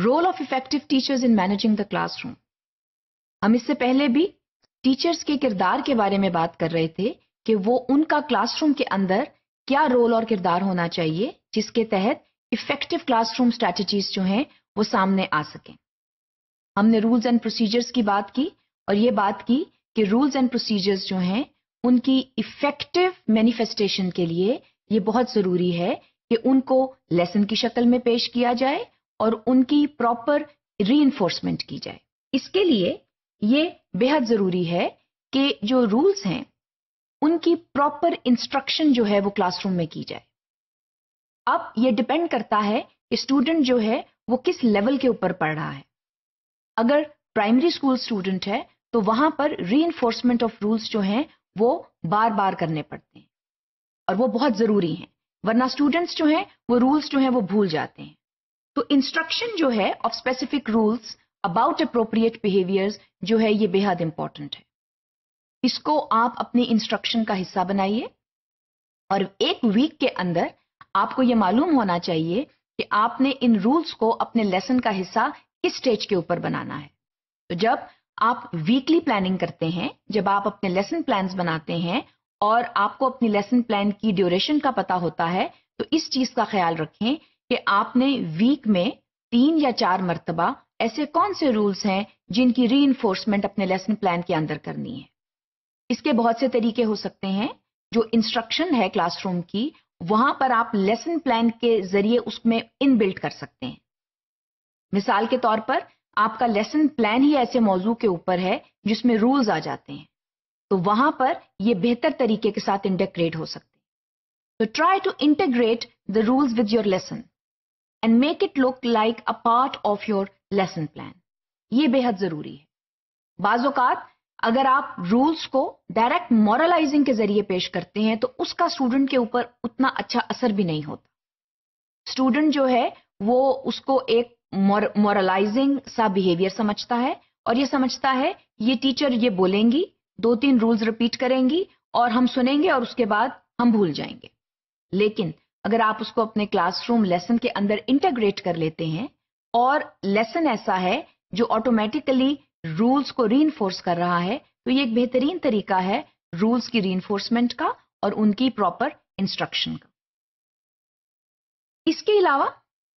Role of effective teachers in managing the classroom हम इससे पहले भी टीचर्स के किरदार के बारे में बात कर रहे थे कि वो उनका क्लासरूम के अंदर क्या रोल और किरदार होना चाहिए, जिसके तहत इफ़ेक्टिव क्लासरूम स्ट्रैटेजीज जो हैं, वो सामने आ सकें। हमने रूल्स एंड प्रोसीजर्स की बात की और ये बात की कि रूल्स एंड प्रोसीजर्स जो हैं, उनकी इफ़ेक्टिव मैनिफेस्टेशन के लिए ये बहुत ज़रूरी है कि उनको लेसन की शक्ल में पेश किया जाए और उनकी प्रॉपर री की जाए। इसके लिए ये बेहद ज़रूरी है कि जो रूल्स हैं, उनकी प्रॉपर इंस्ट्रक्शन जो है वो क्लासरूम में की जाए। अब ये डिपेंड करता है कि स्टूडेंट जो है वो किस लेवल के ऊपर पढ़ रहा है। अगर प्राइमरी स्कूल स्टूडेंट है तो वहाँ पर री ऑफ़ रूल्स जो हैं, वो बार बार करने पड़ते हैं। और वो बहुत ज़रूरी हैं, वरना स्टूडेंट्स जो हैं, वो रूल्स जो हैं, वो भूल जाते हैं। तो इंस्ट्रक्शन जो है of specific rules about appropriate behaviours जो है ये बेहद इंपॉर्टेंट है। इसको आप अपने इंस्ट्रक्शन का हिस्सा बनाइए और एक वीक के अंदर आपको ये मालूम होना चाहिए कि आपने इन रूल्स को अपने लेसन का हिस्सा किस स्टेज के ऊपर बनाना है। तो जब आप वीकली प्लानिंग करते हैं, जब आप अपने लेसन प्लान बनाते हैं और आपको अपनी लेसन प्लान की ड्यूरेशन का पता होता है तो इस चीज़ का ख्याल रखें कि आपने वीक में तीन या चार मरतबा ऐसे कौन से रूल्स हैं जिनकी री अपने लेसन प्लान के अंदर करनी है? इसके बहुत से तरीके हो सकते हैं। जो इंस्ट्रक्शन है क्लासरूम की, वहाँ पर आप लेसन प्लान के ज़रिए उसमें इनबिल्ट कर सकते हैं। मिसाल के तौर पर, आपका लेसन प्लान ही ऐसे मौजू के ऊपर है जिसमें रूल्स आ जाते हैं। तो वहाँ पर ये बेहतर तरीके के साथ इंटेग्रेट हो सकते हैं। तो try to integrate the rules with your lesson and make it look like a part of your lesson plan ये बेहद ज़रूरी है। बाजोकात अगर आप रूल्स को डायरेक्ट मॉरलाइजिंग के ज़रिए पेश करते हैं तो उसका स्टूडेंट के ऊपर उतना अच्छा असर भी नहीं होता। स्टूडेंट जो है, वो उसको एक मॉरलाइजिंग सा बिहेवियर समझता है और ये समझता है, ये टीचर ये बोलेंगी, दो तीन रूल्स रिपीट करेंगी और हम सुनेंगे और उसके बाद हम भूल जाएँगे। लेकिन अगर आप उसको अपने क्लासरूम लेसन के अंदर इंटीग्रेट कर लेते हैं, और लेसन ऐसा है जो ऑटोमेटिकली रूल्स को री कर रहा है तो ये एक बेहतरीन तरीका है रूल्स की री का और उनकी प्रॉपर इंस्ट्रक्शन का। इसके अलावा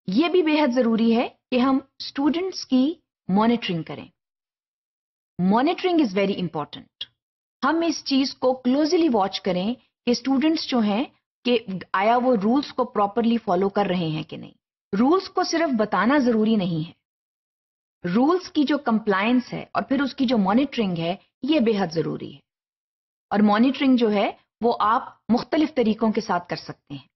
ये भी बेहद ज़रूरी है कि हम स्टूडेंट्स की मॉनिटरिंग करें। मॉनिटरिंग इज़ वेरी इंपॉर्टेंट हम इस चीज़ को क्लोजली वॉच करें कि स्टूडेंट्स जो हैं कि आया वो रूल्स को प्रॉपरली फॉलो कर रहे हैं कि नहीं। रूल्स को सिर्फ़ बताना ज़रूरी नहीं है। रूल्स की जो कंप्लायंस है और फिर उसकी जो मॉनिटरिंग है, ये बेहद ज़रूरी है। और मॉनिटरिंग जो है, वो आप मुख्तलिफ़ तरीकों के साथ कर सकते हैं।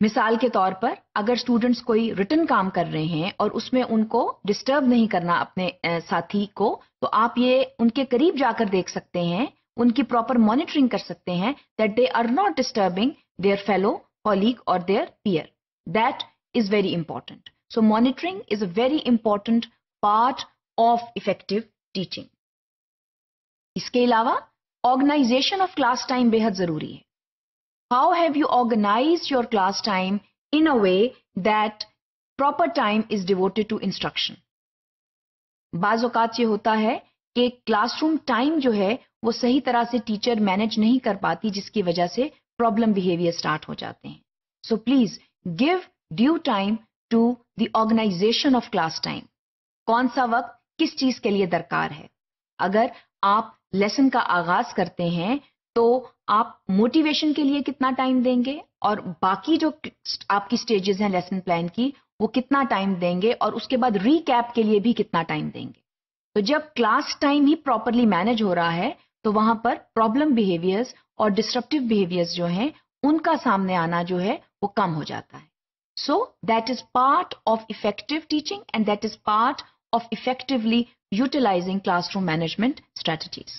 मिसाल के तौर पर, अगर स्टूडेंट्स कोई रिटर्न काम कर रहे हैं और उसमें उनको डिस्टर्ब नहीं करना अपने साथी को तो आप ये उनके करीब जाकर देख सकते हैं उनकी प्रॉपर मॉनिटरिंग कर सकते हैं that they are not disturbing their fellow colleague और their peer that is very important so monitoring is a very important part of effective teaching इसके अलावा ऑर्गेनाइजेशन ऑफ़ क्लास टाइम बेहद ज़रूरी है। How have you organise your class time in a way that proper time is devoted to instruction बाज ये होता है कि क्लासरूम टाइम जो है, वो सही तरह से टीचर मैनेज नहीं कर पाती, जिसकी वजह से प्रॉब्लम बिहेवियर स्टार्ट हो जाते हैं। So please give due time to the organisation of class time कौन सा वक्त किस चीज़ के लिए दरकार है? अगर आप लेसन का आगाज़ करते हैं तो आप मोटिवेशन के लिए कितना टाइम देंगे? और बाकी जो आपकी स्टेजेस हैं लेसन प्लान की, वो कितना टाइम देंगे? और उसके बाद रीकैप के लिए भी कितना टाइम देंगे? तो जब क्लास टाइम ही प्रॉपरली मैनेज हो रहा है तो वहाँ पर प्रॉब्लम बिहेवियर्स और डिस्ट्रप्टिव बिहेवियर्स जो हैं, उनका सामने आना जो है, वो कम हो जाता है so that is part of effective teaching and that is part of effectively utilising classroom management strategies.